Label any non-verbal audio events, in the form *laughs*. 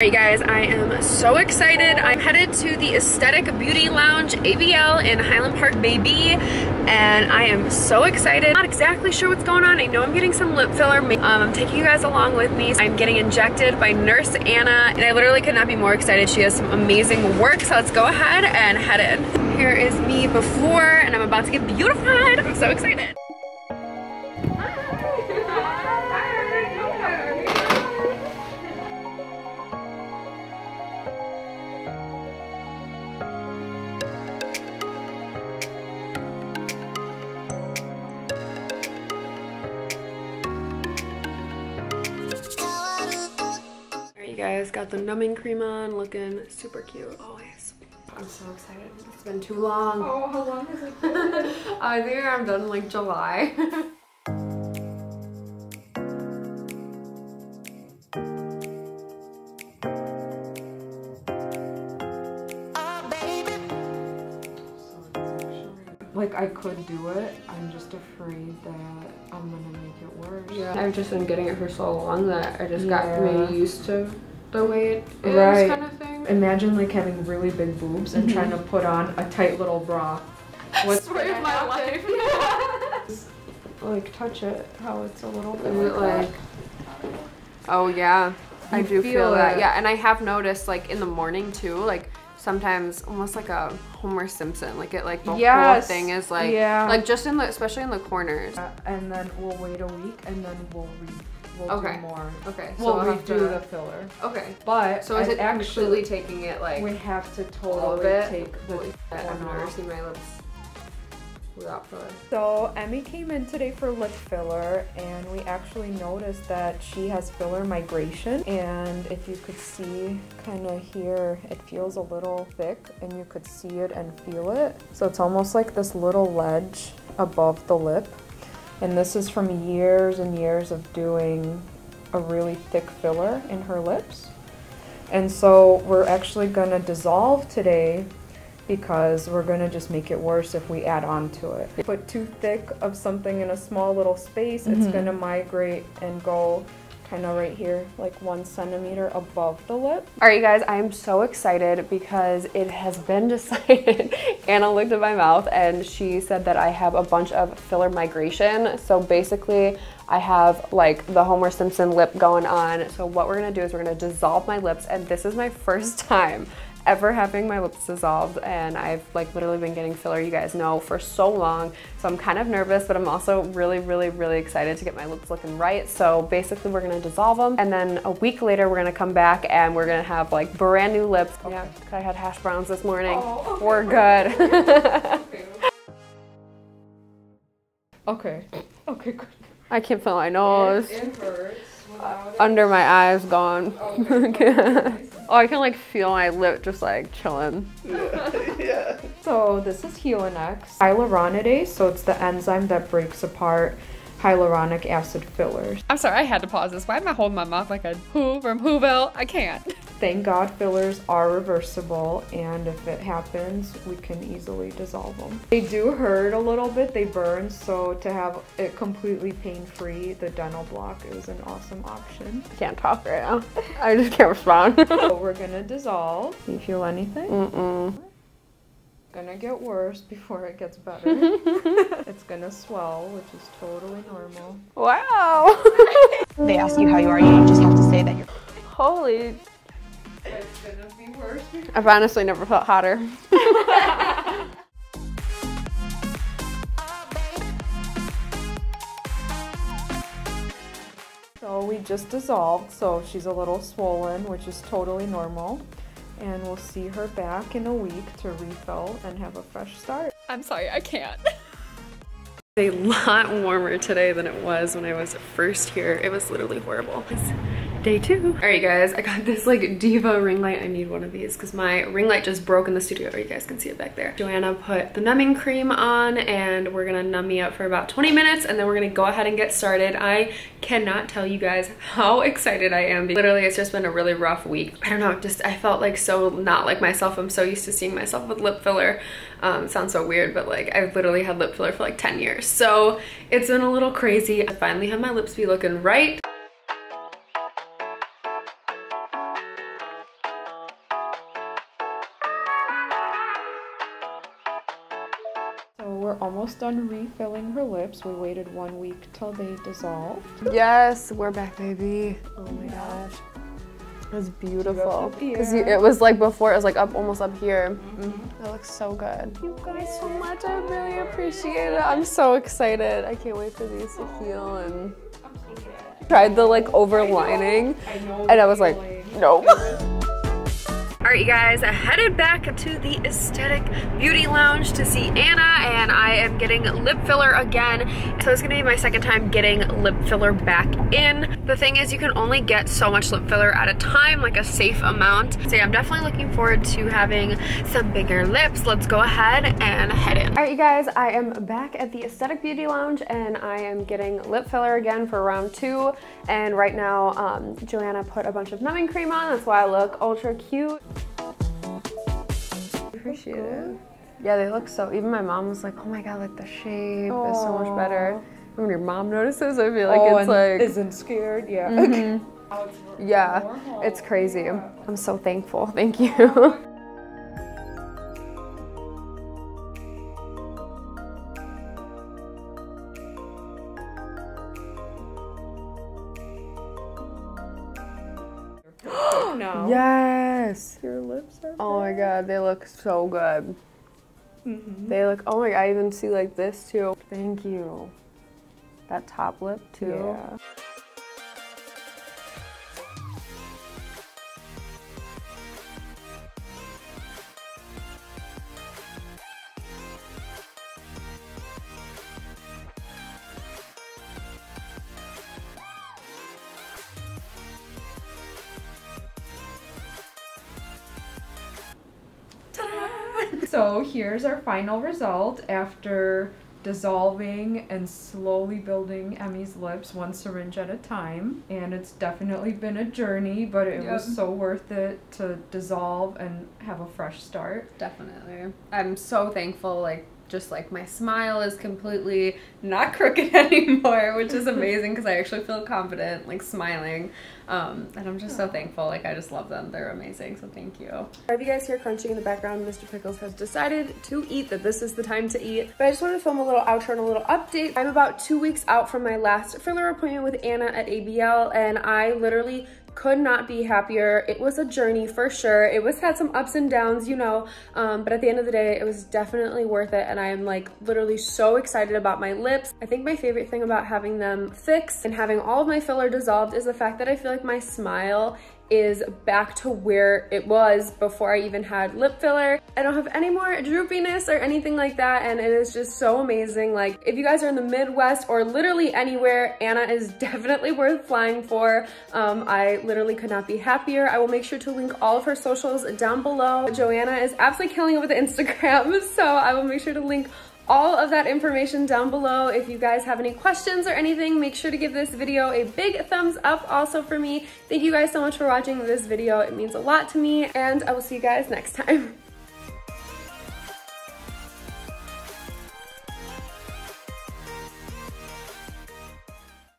Alright guys, I am so excited. I'm headed to the Aesthetic Beauty Lounge ABL in Highland Park, baby. And I am so excited. Not exactly sure what's going on. I know I'm getting some lip filler. Um, I'm taking you guys along with me. I'm getting injected by Nurse Anna. And I literally could not be more excited. She has some amazing work. So let's go ahead and head in. Here is me before and I'm about to get beautified. I'm so excited. Guys. Got the numbing cream on, looking super cute always. I'm so excited. It's been too long. Oh, how long has it been? *laughs* I think I'm done in like July. *laughs* like I could do it. I'm just afraid that I'm gonna make it worse. Yeah, I've just been getting it for so long that I just yeah. got me used to the way it is right. kind of thing. Imagine like having really big boobs and mm -hmm. trying to put on a tight little bra. What's Story of my life. *laughs* like touch it, how it's a little bit is like, like Oh yeah. You I do feel, feel that. Yeah, and I have noticed like in the morning too, like sometimes almost like a Homer Simpson. Like it like the yes. whole thing is like yeah. like just in the especially in the corners. Uh, and then we'll wait a week and then we'll read we'll okay. do more. Okay. So we'll redo to... the filler. Okay. But so is it actually taking it like we have to totally take the one I've never seen my lips without filler. So Emmy came in today for lip filler and we actually noticed that she has filler migration and if you could see kind of here it feels a little thick and you could see it and feel it. So it's almost like this little ledge above the lip and this is from years and years of doing a really thick filler in her lips. And so we're actually going to dissolve today because we're going to just make it worse if we add on to it. Put too thick of something in a small little space, mm -hmm. it's mm-hmm. going to migrate and go kind of right here, like one centimeter above the lip. All right, you guys, I am so excited because it has been *laughs* decided. Anna looked at my mouth and she said that I have a bunch of filler migration. So basically, I have like the Homer Simpson lip going on. So what we're gonna do is we're gonna dissolve my lips and this is my *laughs* first time ever having my lips dissolved and I've like literally been getting filler, you guys know, for so long. So I'm kind of nervous, but I'm also really, really, really excited to get my lips looking right. So basically we're gonna dissolve them and then a week later we're gonna come back and we're gonna have like brand new lips. Okay. Yeah, I had hash browns this morning. Oh, okay. We're good. *laughs* okay. Okay, good. I can't feel my nose. It, it hurts. Uh, under my eyes gone. Okay. *laughs* Oh, I can like feel my lip just like chilling. Yeah. *laughs* yeah. So this is Hylenex hyaluronidase. So it's the enzyme that breaks apart hyaluronic acid fillers. I'm sorry, I had to pause this. Why am I holding my mouth like a Who from Whoville? I can't. *laughs* Thank God fillers are reversible and if it happens, we can easily dissolve them. They do hurt a little bit, they burn, so to have it completely pain-free, the dental block is an awesome option. I can't talk right now. *laughs* I just can't respond. *laughs* so we're gonna dissolve. Do you feel anything? Mm-mm gonna get worse *laughs* before it gets better. *laughs* it's gonna swell, which is totally normal. Wow! *laughs* they ask you how you are, you just have to say that you're. Holy. It's gonna be worse. I've honestly never felt hotter. so we just dissolved, so she's a little swollen, which is totally normal and we'll see her back in a week to refill and have a fresh start. I'm sorry, I can't. It's a lot warmer today than it was when I was first here. It was literally horrible. Day two. All right, guys, I got this like Diva ring light. I need one of these because my ring light just broke in the studio. You guys can see it back there. Joanna put the numbing cream on and we're gonna numb me up for about 20 minutes and then we're gonna go ahead and get started. I cannot tell you guys how *laughs* excited I am. Literally, it's just been a really rough week. I don't know, just I felt like so not like myself. I'm so used to seeing myself with lip filler. Um, sounds so weird, but like I've literally had lip filler for like 10 years. So it's been a little crazy. I finally have my lips be looking right. Done refilling her lips. We waited one week till they dissolved. Yes, we're back, baby. Oh my gosh. It was beautiful. Because it was like before, it was like up almost up here. Mm-hmm. That looks so good. Thank you guys so much. I really appreciate it. I'm so excited. I can't wait for these to heal and tried the like overlining and I was like, nope. *laughs* All right, you guys, I headed back to the Aesthetic Beauty Lounge to see Anna, and I am getting lip filler again. So it's gonna be my second time getting lip filler back in. The thing is, you can only get so much lip filler at a time, like a safe amount. So yeah, I'm definitely looking forward to having some bigger lips. Let's go ahead and head in. All right, you guys, I am back at the Aesthetic Beauty Lounge, and I am getting lip filler again for round two. And right now, um, Joanna put a bunch of numbing cream on. That's why I look ultra cute. Appreciate it. Yeah, they look so. Even my mom was like, "Oh my god, like the shape is so much better." When your mom notices, I feel like oh, it's like, isn't scared. Yeah. Mm-hmm. *laughs* yeah, it's crazy. I'm so thankful. Thank you. *laughs* yes. Your lips are. Oh my god, they look so good. Mm-hmm. They look. Oh my god, I even see like this too. Thank you. That top lip too. Yeah. So here's our final result after dissolving and slowly building Emmy's lips one syringe at a time. And it's definitely been a journey, but it was so worth it to dissolve and have a fresh start. Definitely. I'm so thankful. Like, just like my smile is completely not *laughs* crooked *laughs* anymore, which is amazing because I actually feel confident, like smiling. Um, and I'm just so thankful. Like, I just love them. They're amazing. So, thank you. If you guys hear crunching in the background, Mr. Pickles has decided to eat, that this is the time to eat. But I just wanted to film a little outro and a little update. I'm about two weeks out from my last filler appointment with Anna at ABL, and I literally could not be happier. It was a journey for sure. It was had some ups and downs, you know, um, but at the end of the day, it was definitely worth it. And I am like literally so excited about my lips. I think my favorite thing about having them fixed and having all of my filler dissolved is the fact that I feel like my smile is back to where it was before I even had lip filler. I don't have any more droopiness or anything like that and it is just so amazing. Like if you guys are in the Midwest or literally anywhere, Anna is *laughs* definitely worth flying for. Um, I literally could not be happier. I will make sure to link all of her socials down below. Joanna is absolutely killing it with Instagram *laughs* so I will make sure to link all of that information down below. If you guys have any questions or anything, make sure to give this video a big thumbs up also for me. Thank you guys so much for watching this video. It means a lot to me and I will see you guys next time. *laughs*